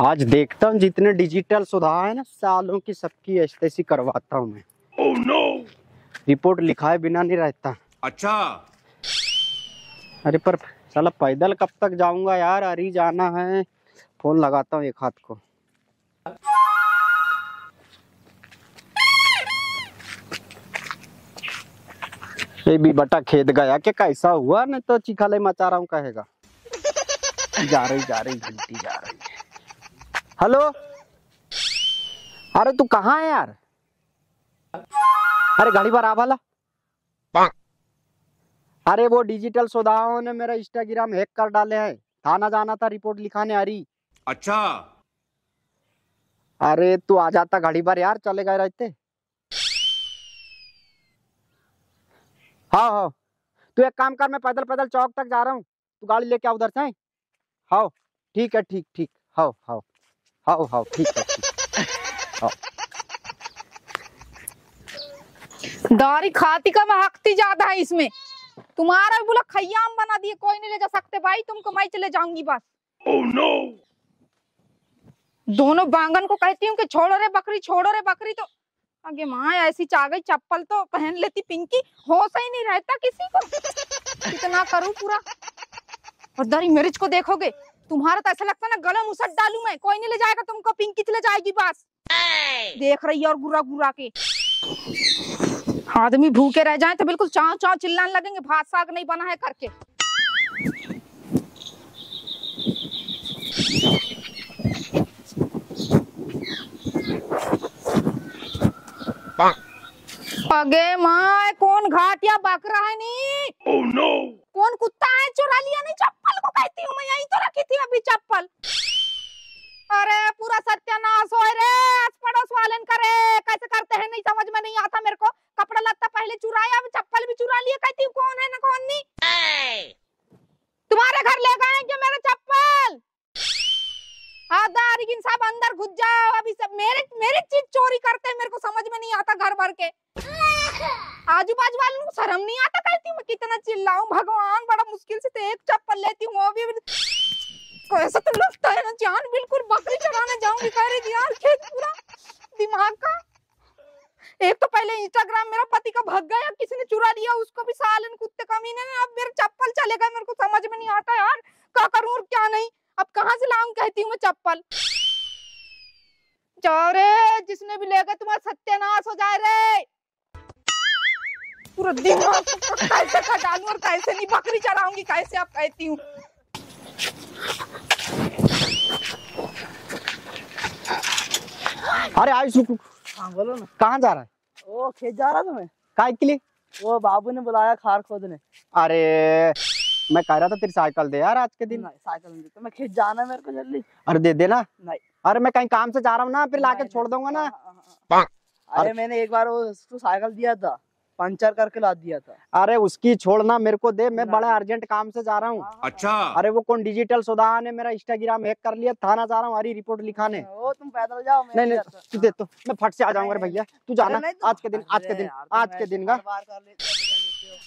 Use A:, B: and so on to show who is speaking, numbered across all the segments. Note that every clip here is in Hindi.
A: आज देखता हूँ जितने डिजिटल सुधार है ना सालों की सबकी ऐसी करवाता हूँ मैं।
B: Oh no!
A: रिपोर्ट लिखाए बिना नहीं रहता।
B: अच्छा।
A: अरे पर साला पैदल कब तक जाऊँगा यार? अरे जाना है। फ़ोन लगाता हूँ एक हाथ को। ये भी बटा खेत गया कि कैसा हुआ? नहीं तो चिखाले मचा रहा हूँ, कहेगा। जा रही जा रही, घंटी जा रही। हेलो? अरे तू कहाँ है यार? अरे गाड़ी पर आ भला। अरे वो डिजिटल सुधारों ने मेरा इंस्टाग्राम हैक कर डाले हैं। थाना जाना था, रिपोर्ट लिखाने आ रही।
B: अच्छा।
A: अरे तू आ जाता गाड़ी पर यार चले गए रहते। हाँ हाँ। तू एक काम कर मैं पैदल पैदल चौक तक जा रहा हूँ। तू गाड़ी लेके आ उधर से हाँ? ठीक है ठीक ठीक। हाँ हाँ। हाँ हाँ ठीक है ठीक।
C: दारी खाती का महकती ज़्यादा है इसमें। तुम्हारा भी बोला खैयाम बना दिए कोई नहीं ले जा सकते। भाई तुमको मैं चले जाऊँगी बस।
B: Oh no!
C: दोनों बांगन को कहती हूँ कि छोड़ो रे बकरी, छोड़ो रे बकरी तो। आगे माँ, ऐसी चाह गई चप्पल तो पहन लेती पिंकी। होश ही नहीं रहता किसी को। कितना करूँ पूरा? और दारी मिर्च को देखोगे? तुम्हारा तो ऐसा लगता है ना, गला मुसट डालू मैं। कोई नहीं ले जाएगा तुमको, पिंकी चले जाएगी बस। देख रही है और गुरा गुरा के। आदमी भूखे रह जाए तो बिल्कुल चाव चाव चिल्लाने लगेंगे, भात साग नहीं बना है करके। अगे माँ कौन घाटिया बकरा है नी?
B: Oh no!
C: कौन कुत्ता है? चुरा लिया नहीं चप्पल को कहती हूँ मैं यहीं तो रखी थी अभी चप्पल अरे पूरा सत्यानाश हो रे आस पड़ोस वालन करे कैसे करते हैं नहीं समझ में नहीं आता मेरे को कपड़ा लत्ता पहले चुराया अब चप्पल भी चुरा लिया कहती हूँ कौन है ना कौन नहीं तुम्हारे घर ले गए हैं क्या मेरा चप्पल हाँ दारिगिन साहब अंदर घुस जाओ अभी सब मेरे मेरी चीज़ चोरी करते हैं मेरे को समझ में नहीं आता घर भर के आजू बाजू वालों को शर्म कहती हूँ कितना चिल्लाऊं, भगवान, बड़ा मुश्किल से तो एक चप्पल लेती हूँ, वो भी ऐसा तो लगता है ना, जान, बिल्कुल बकरी चराने जाऊँगी कह रही यार, खेत पूरा, दिमाग का। एक तो पहले इंस्टाग्राम मेरा पति का भग गया किसी ने चुरा लिया, उसको भी सालन कुत्ते कमीने ने, अब मेरे चप्पल चले गए, मेरे को समझ में नहीं आता, यार, क्या करूँ और क्या नहीं, अब कहाँ से लाऊं, कहती हूँ मैं चप्पल। जाओ रे, जिसने भी ले गए, तुम्हारा सत्यानाश हो जाए रे। पूरा को कैसे का और कैसे नहीं बकरी चढ़ाऊँगी कैसे आप कहती हूँ?
A: अरे आयुष।
D: हाँ बोलो ना।
A: कहाँ जा रहा है?
D: वो खेत जा रहा था मैं?
A: काय के लिए?
D: वो बाबू ने बुलाया खार खोदने।
A: अरे मैं कह रहा था तेरी साइकिल दे यार आज के दिन।
D: नहीं साइकिल नहीं देता। मैं खेत जाना मेरे को जल्दी।
A: अरे दे देना
D: नहीं।
A: अरे मैं कहीं काम से जा रहा हूँ ना फिर लाके छोड़ दूँगा ना।
D: हाँ, हाँ, हाँ। अरे
A: अरे-
D: मैंने एक बार वो उसको साइकिल दिया था। पंचर करके ला दिया था।
A: अरे उसकी छोड़ना मेरे को दे मैं। बड़ा अर्जेंट काम से जा रहा हूँ।
D: हाँ, हाँ,
B: अच्छा।
A: अरे वो कौन डिजिटल सुधार ने मेरा इंस्टाग्राम हैक कर लिया थाना जा रहा हूँ हरी रिपोर्ट लिखाने
D: हाँ, वो तुम पैदल जाओ मैं
A: नहीं
D: नहीं
A: तू दे तो मैं फट से आ जाऊँगा अरे भैया तू जाना आज के दिन आज के दिन आज के दिन का।
D: हो,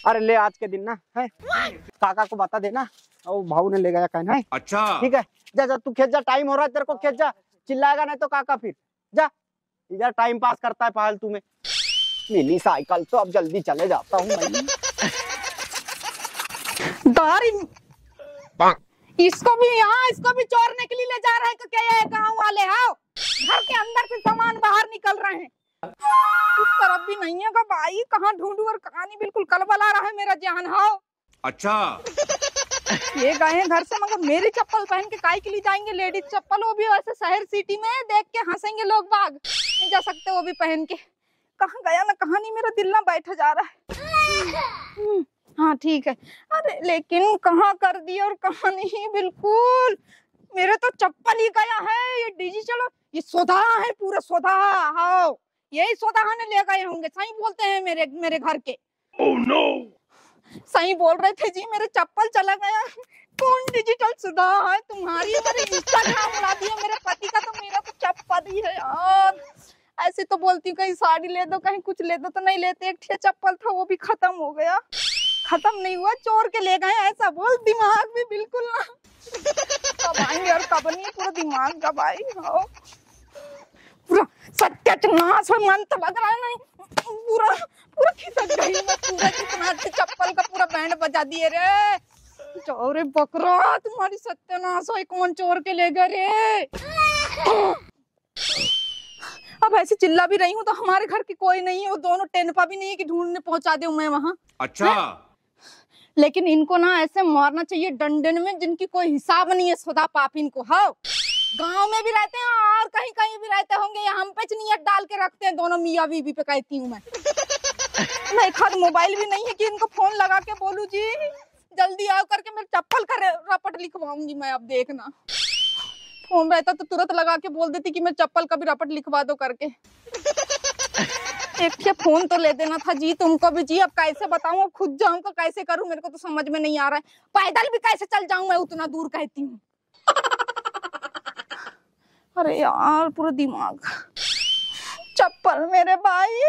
A: अरे ले आज के दिन ना है। काका को बता देना और भाऊ ने ले गया कहना है।
B: अच्छा।
A: ठीक है जा जा तू खेत जा टाइम हो रहा है तेरे को खेत जा। चिल्लाएगा नहीं तो काका फिर जा। इधर टाइम पास करता है फालतू में। मिनी साइकिल तो अब जल्दी चले जाता हूँ मैं।
C: इसको भी यहाँ इसको भी चोरने के लिए ले जा रहे हैं क्या ये गाँव वाले आओ घर के अंदर से सामान बाहर निकल रहे हैं। इस तरफ़ भी नहीं है का भाई कहाँ ढूंढू और कहाँ नहीं बिल्कुल कलबला रहा है मेरा जान हाओ
B: अच्छा।
C: ये गए हैं घर से मगर मेरी चप्पल पहन के काय के लिए जाएँगे? लेडीज़ चप्पल वो भी वैसे शहर सिटी में देख के हंसेंगे लोग बाग। नहीं जा सकते वो भी पहन के। कहाँ गया? ना कहाँ नहीं मेरा दिल ना बैठा जा रहा है। हम्म, हाँ ठीक है। अरे लेकिन कहाँ कर दिया और कहाँ नहीं? बिल्कुल। मेरे तो चप्पल ही गया है। ये डिजिटल ये सोधा है पूरा सोधा। हाँ यही सोधा ने ले गए होंगे। सही बोलते हैं मेरे मेरे घर के।
B: Oh no!
C: सही बोल रहे थे जी मेरे चप्पल चला गया। कौन डिजिटल सुधा है? तुम्हारी मेरे इंस्टाग्राम उड़ा दिया मेरे पति का तो मेरा बोलती हूँ, कहीं साड़ी ले दो, कहीं कुछ ले दो। तो नहीं लेते, एक चप्पल था, वो भी खत्म हो गया। खत्म नहीं हुआ, चोर के ले गए ऐसा बोल, दिमाग भी बिल्कुल ना। कब आएँगे और कब नहीं, पूरा दिमाग कब आई हो पूरा सत्यानाश हो मन तो रहा नहीं, पूरा पूरा खिसक गई पूरा कितना चप्पल का पूरा बैंड बजा दिए रे। चोरे बकरा, तुम्हारी सत्यानाश हो कौन चोर के ले गए रे। अब ऐसे चिल्ला भी रही हूँ तो हमारे घर की कोई नहीं है वो दोनों टेनपा भी नहीं है कि ढूँढने पहुँचा दे मैं वहाँ।
B: अच्छा।
C: लेकिन इनको ना ऐसे मारना चाहिए डंडन में जिनकी कोई हिसाब नहीं है सदा पाप इनको हाँ गाँव में भी रहते हैं और कहीं कहीं भी रहते होंगे हम पे नीयत डाल के रखते हैं दोनों मियाँ बीबी पे कहती हूँ मैं। मैं हाथ मोबाइल भी नहीं है कि इनको फ़ोन लगा के बोलू जी जल्दी आओ करके मैं चप्पल का रपट लिखवाऊँगी मैं अब देखना। फ़ोन रहता तो तुरंत लगा के बोल देती कि मैं चप्पल का भी रपट लिखवा दो करके। एक फ़ोन तो ले देना था, जी तुमको भी, जी अब कैसे बताऊँ, अब खुद जाऊँ का कैसे करूँ, मेरे को तो समझ में नहीं आ रहा है। पैदल भी कैसे चल जाऊँ मैं, उतना दूर कहती हूँ। अरे यार, पूरा दिमाग। चप्पल मेरे भाई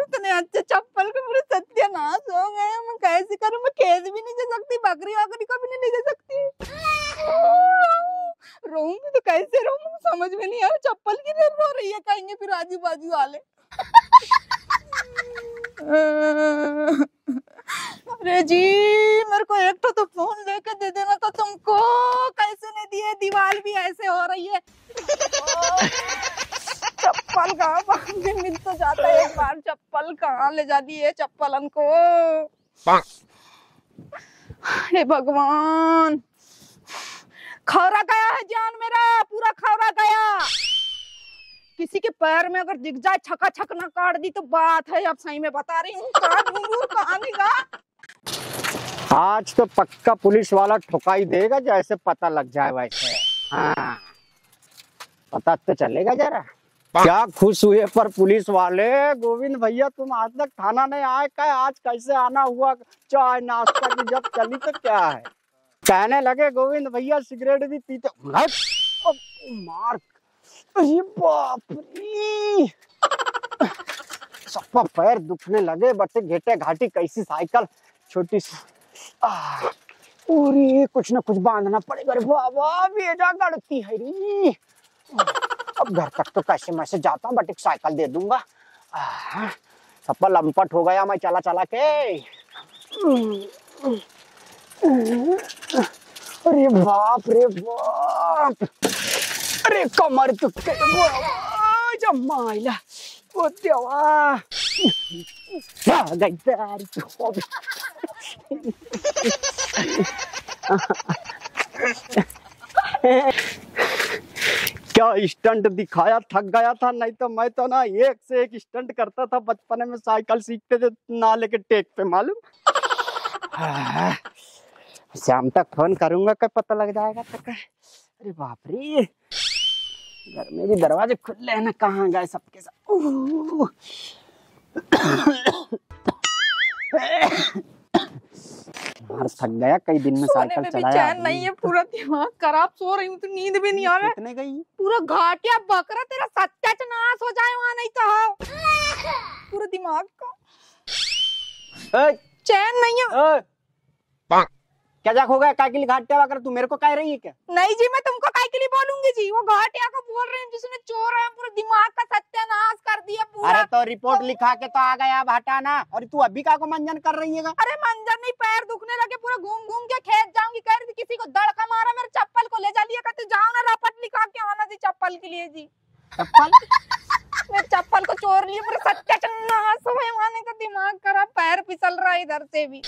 C: उतने अच्छे चप्पल के पूरे सत्यानाश हो गए मैं कैसे करूँ? मैं खेत भी नहीं जा सकती बकरी वकरी को भी नहीं जा सकती रहूँगी तो कैसे रहूँ समझ में नहीं आ रहा चप्पल की रो रही है कहेंगे फिर आजू बाजू वाले। अरे जी मेरे को एक तो, तो फ़ोन लेके दे देना था तुमको। कैसे नहीं दिए? दीवार भी ऐसे हो रही है। चप्पल कहाँ मिल तो जाता है एक बार। चप्पल कहाँ ले जा दिए चप्पल को? हे भगवान! खौरा गया है जान मेरा, पूरा खौरा गया। किसी के पैर में अगर दिख जाए छका छक ना काट दी तो बात है अब सही में बता रही हूँ
A: आज तो पक्का पुलिस वाला ठुकाई देगा, जैसे पता लग जाए वैसे। हाँ। पता तो चलेगा जरा। क्या खुश हुए पर पुलिस वाले? गोविंद भैया, तुम आज तक थाना नहीं आए क्या आज कैसे आना हुआ? चाय नाश्ता की जब चली तो क्या है? कहने लगे, गोविंद भैया, सिगरेट भी पीते सबका पैर दुखने लगे बटे घेटे घाटी, कैसी साइकिल, छोटी सी अरे कुछ ना कुछ बांधना पड़ेगा। बाबा बेजा गड़ती है रे। अब घर तक तो कैसे मैं से जाता हूँ, बट एक साइकिल दे दूँगा। सबका लंपट हो गया, मैं चला चला के। अरे बाप रे बाप। अरे कमर तो के बाबा जमाइला ओ देवा। तो क्या स्टंट दिखाया? थक गया था, नहीं तो मैं तो ना एक से एक स्टंट करता था, बचपन में साइकिल सीखते थे, ना लेके टेक पे, मालूम? शाम तक फ़ोन करूँगा कब पता लग जाएगा तक। अरे बाप रे घर में भी दरवाजे खुले हैं ना कहाँ गए सबके साथ? मार थक गया कई दिन में साइकिल चलाया
C: चैन नहीं है पूरा दिमाग खराब सो रही हूँ तो नींद भी नहीं आ रहा।
A: कितने गई?
C: पूरा घाटिया बकरा तेरा सत्यानाश हो जाए वहाँ नहीं तो हो। पूरा दिमाग का। चैन नहीं है।
A: क्या जाक हो गया? काय के लिए घाट टेवा कर? तू मेरे को कह रही है क्या?
C: नहीं जी मैं तुमको काय के लिए बोलूँगी जी? वो घाटिया को बोल रहे हैं जिसने चोर है पूरा दिमाग का सत्यानाश कर दिया पूरा।
A: अरे तो रिपोर्ट लिखा के तो आ गया अब हटाना। और तू अभी का को मंजन कर रही है
C: अरे मंजर नहीं पैर दुखने लगे पूरा घूम घूम के खेत जाऊँगी। कह रही थी किसी को दड़का मारा मेरे चप्पल को ले जा लिया कहते जाओ ना रपट लिखा के आना जी चप्पल के लिए जी।
A: चप्पल?
C: मेरे चप्पल को चोर लिए पूरे सत्यानाश हो माने का दिमाग खराब पैर फिसल रहा है इधर से भी।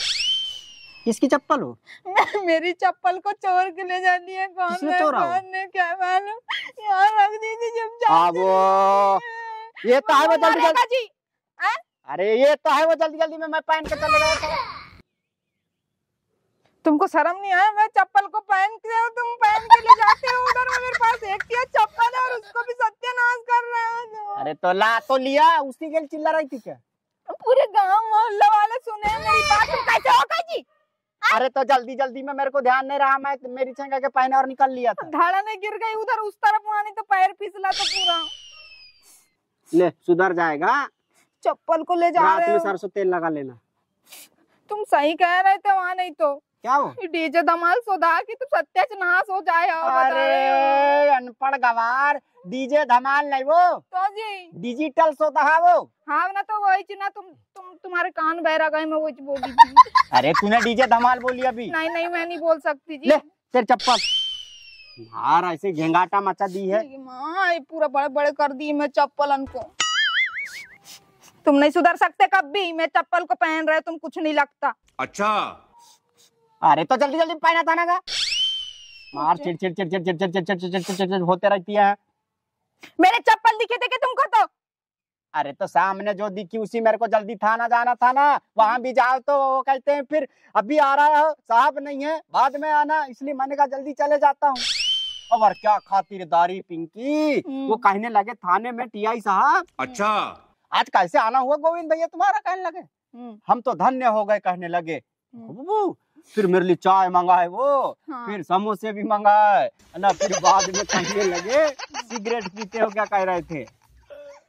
A: किसकी चप्पल हो?
C: मेरी चप्पल को चोर के ले जा दिया कौन है?
A: चोरा
C: कौन ने क्या मालूम? यहाँ रख दी थी जब जा
A: हाँ ये तो है वो जल्दी जल्दी। अरे ये तो है वो जल्दी जल्दी में मैं पहन के चले गया
C: तुमको शर्म नहीं आया? मैं चप्पल को पहन के तुम पहन के ले जाते हो उधर मेरे पास। एक ही चप्पल है और उसको भी सत्यानाश कर रहे हो।
A: अरे तो ला तो लिया। उसी के लिए चिल्ला रही थी क्या?
C: पूरे गाँव मोहल्ले वाले सुने मेरी बात। तुम कैसे हो जी
A: अरे तो जल्दी जल्दी में मेरे को ध्यान नहीं रहा मैं मेरी छंगा के पहने और निकल लिया था।
C: धाड़ा नहीं गिर गई उधर उस तरफ़ वहाँ तो पैर फिसला तो पूरा।
A: ले सुधर जाएगा।
C: चप्पल को ले जा रहे हो।
A: सरसों तेल लगा लेना।
C: तुम सही कह रहे थे वहाँ नहीं तो।
A: क्या हो
C: डीजे धमाल सोधा की तुम सत्याच नाश हो जाए।
A: अरे अनपढ़ गवार डीजे धमाल नहीं वो।
C: तो जी।
A: डिजिटल सोता है वो।
C: हाँ ना तो वही चीज़ ना तुम तुम तुम्हारे कान बहरा गए मैं वही बोली थी।
A: अरे तूने डीजे धमाल बोली अभी।
C: नहीं नहीं मैं नहीं बोल सकती जी।
A: ले तेरे चप्पल। यार ऐसे घेंगाटा मचा दी है।
C: माँ ये पूरा बड़े बड़े कर दी मैं चप्पल को। तुम नहीं सुधर सकते कभी मैं चप्पल को पहन रहे तुम कुछ नहीं लगता।
B: अच्छा
A: अरे तो जल्दी जल्दी पहना था ना मार चिड़ चिड़ चिड़ चिड़ चिड़ चिड़ चिड़ चिड़ चिड़ चिड़ चिड़ चिड़ होते रहती है
C: मेरे चप्पल दिखे थे कि तुमको तो
A: अरे तो सामने जो दिखी उसी मेरे को जल्दी थाना जाना था ना वहाँ भी जाओ तो वो कहते हैं फिर अभी आ रहा है साहब नहीं है बाद में आना इसलिए मैंने कहा जल्दी चले जाता हूँ और क्या खातिरदारी पिंकी
C: हम्म।
A: वो कहने लगे थाने में टीआई साहब
B: अच्छा
A: आज कैसे आना हुआ गोविंद भैया तुम्हारा कहने लगे
C: हम्म,
A: हम तो धन्य हो गए कहने लगे
C: हम्म।
A: बाबू, फिर मेरे लिए चाय मंगाए वो
C: हाँ।
A: फिर समोसे भी मंगाए। ना फिर बाद में कहने लगे सिगरेट पीते हो क्या कह रहे थे?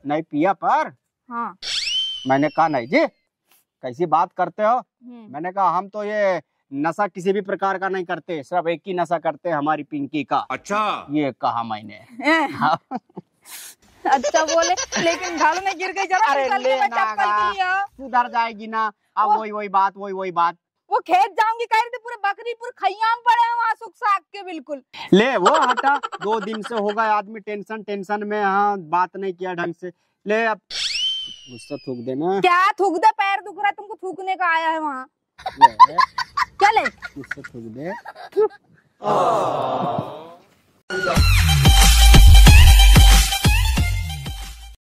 A: नहीं पिया पर?
C: हाँ।
A: मैंने कहा नहीं जी कैसी बात करते हो?
C: हम्म,
A: मैंने कहा हम तो ये नशा किसी भी प्रकार का नहीं करते सिर्फ़ एक ही नशा करते हैं हमारी पिंकी का।
B: अच्छा।
A: ये कहा मैंने।
C: हैं? अच्छा बोले लेकिन घर में गिर गई जरा
A: अरे सुधर जाएगी ना। अब वही वही बात वही वही बात।
C: वो खेत जाऊँगी कह रही थी पूरे बकरी पूरे खैयाम पड़े हैं वहाँ सुख साग के बिल्कुल।
A: ले वो हटा दो दिन से हो गए आदमी टेंशन टेंशन में हाँ बात नहीं किया ढंग से। ले अब गुस्सा थूक देना
C: क्या थूक दे पैर दुख रहा है तुमको थूकने का आया है वहाँ।
A: ले ले,
C: क्या ले
A: गुस्सा थूक दे।